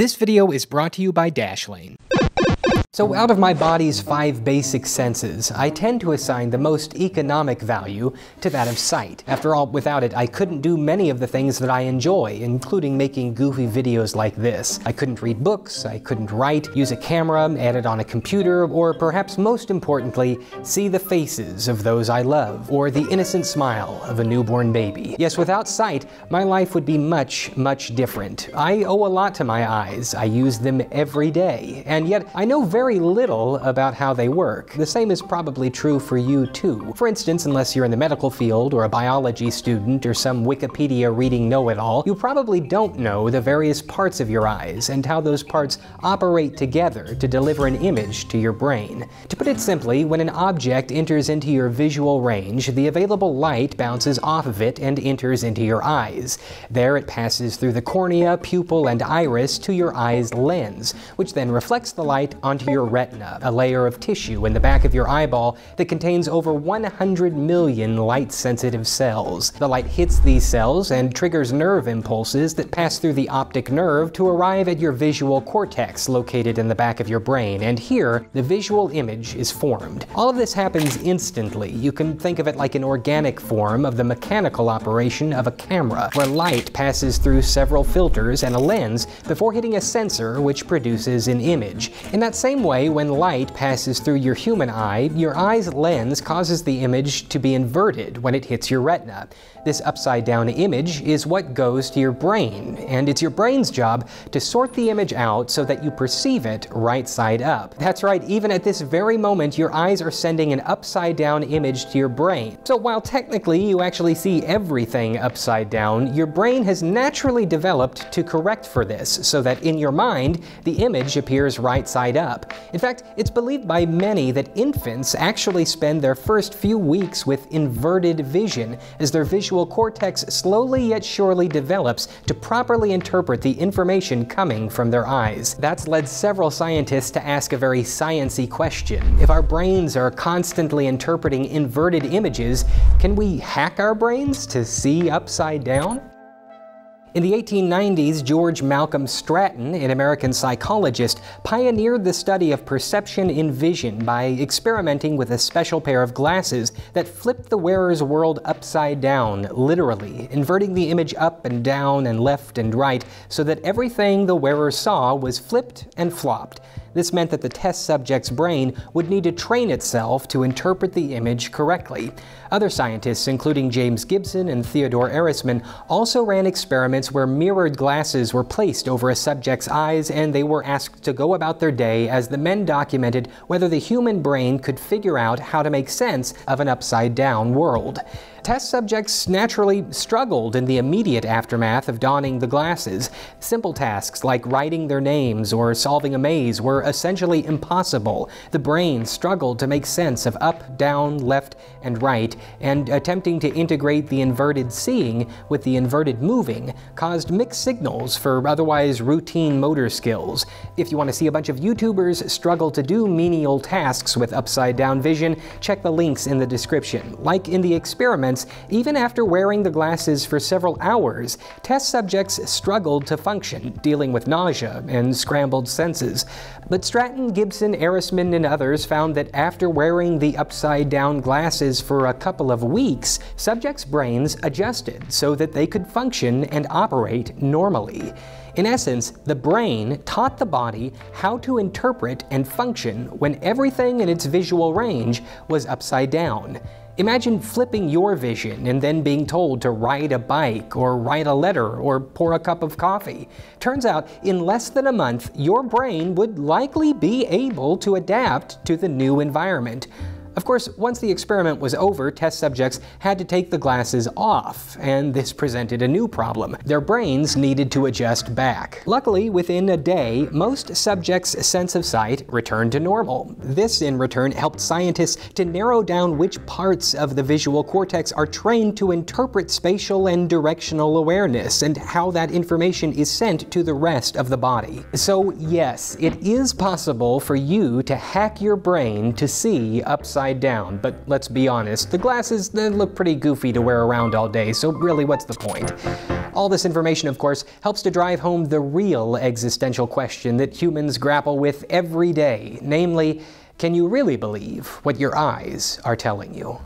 This video is brought to you by Dashlane. So out of my body's five basic senses, I tend to assign the most economic value to that of sight. After all, without it, I couldn't do many of the things that I enjoy, including making goofy videos like this. I couldn't read books, I couldn't write, use a camera, edit on a computer, or perhaps most importantly, see the faces of those I love, or the innocent smile of a newborn baby. Yes, without sight, my life would be much, much different. I owe a lot to my eyes. I use them every day, and yet I know very very little about how they work. The same is probably true for you too. For instance, unless you're in the medical field or a biology student or some Wikipedia reading know-it-all, you probably don't know the various parts of your eyes and how those parts operate together to deliver an image to your brain. To put it simply, when an object enters into your visual range, the available light bounces off of it and enters into your eyes. There it passes through the cornea, pupil, and iris to your eye's lens, which then reflects the light onto your retina, a layer of tissue in the back of your eyeball that contains over 100 million light-sensitive cells. The light hits these cells and triggers nerve impulses that pass through the optic nerve to arrive at your visual cortex located in the back of your brain, and here, the visual image is formed. All of this happens instantly. You can think of it like an organic form of the mechanical operation of a camera, where light passes through several filters and a lens before hitting a sensor which produces an image. In that same same way, when light passes through your human eye, your eye's lens causes the image to be inverted when it hits your retina. This upside down image is what goes to your brain, and it's your brain's job to sort the image out so that you perceive it right side up. That's right, even at this very moment, your eyes are sending an upside down image to your brain. So while technically you actually see everything upside down, your brain has naturally developed to correct for this so that in your mind, the image appears right side up. In fact, it's believed by many that infants actually spend their first few weeks with inverted vision as their visual cortex slowly yet surely develops to properly interpret the information coming from their eyes. That's led several scientists to ask a very sciency question. If our brains are constantly interpreting inverted images, can we hack our brains to see upside down? In the 1890s, George Malcolm Stratton, an American psychologist, pioneered the study of perception in vision by experimenting with a special pair of glasses that flipped the wearer's world upside down, literally, inverting the image up and down and left and right so that everything the wearer saw was flipped and flopped. This meant that the test subject's brain would need to train itself to interpret the image correctly. Other scientists, including James Gibson and Theodore Erismann, also ran experiments where mirrored glasses were placed over a subject's eyes and they were asked to go about their day as the men documented whether the human brain could figure out how to make sense of an upside down world. Test subjects naturally struggled in the immediate aftermath of donning the glasses. Simple tasks like writing their names or solving a maze were essentially impossible. The brain struggled to make sense of up, down, left, and right, and attempting to integrate the inverted seeing with the inverted moving caused mixed signals for otherwise routine motor skills. If you want to see a bunch of YouTubers struggle to do menial tasks with upside down vision, check the links in the description. Like in the experiments, even after wearing the glasses for several hours, test subjects struggled to function, dealing with nausea and scrambled senses. But Stratton, Gibson, Erismann, and others found that after wearing the upside-down glasses for a couple of weeks, subjects' brains adjusted so that they could function and operate normally. In essence, the brain taught the body how to interpret and function when everything in its visual range was upside down. Imagine flipping your vision and then being told to ride a bike or write a letter or pour a cup of coffee. Turns out, in less than a month, your brain would likely be able to adapt to the new environment. Of course, once the experiment was over, test subjects had to take the glasses off, and this presented a new problem. Their brains needed to adjust back. Luckily, within a day, most subjects' sense of sight returned to normal. This, in return, helped scientists to narrow down which parts of the visual cortex are trained to interpret spatial and directional awareness, and how that information is sent to the rest of the body. So yes, it is possible for you to hack your brain to see upside upside down, but let's be honest, the glasses they look pretty goofy to wear around all day, so really what's the point? All this information, of course, helps to drive home the real existential question that humans grapple with every day, namely, can you really believe what your eyes are telling you?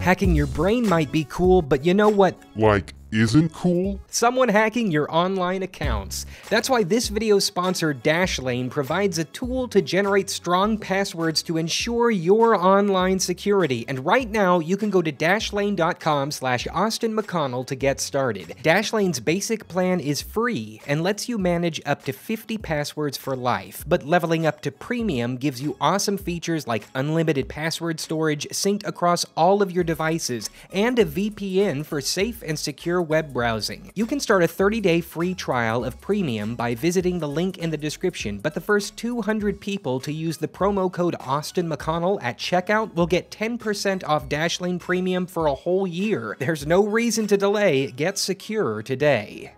Hacking your brain might be cool, but you know what? Like, isn't cool? Someone hacking your online accounts. That's why this video's sponsor, Dashlane, provides a tool to generate strong passwords to ensure your online security. And right now, you can go to dashlane.com slash Austin McConnell to get started. Dashlane's basic plan is free and lets you manage up to 50 passwords for life, but leveling up to premium gives you awesome features like unlimited password storage synced across all of your devices and a VPN for safe and web browsing. You can start a 30-day free trial of Premium by visiting the link in the description, but the first 200 people to use the promo code Austin McConnell at checkout will get 10% off Dashlane Premium for a whole year. There's no reason to delay, get secure today.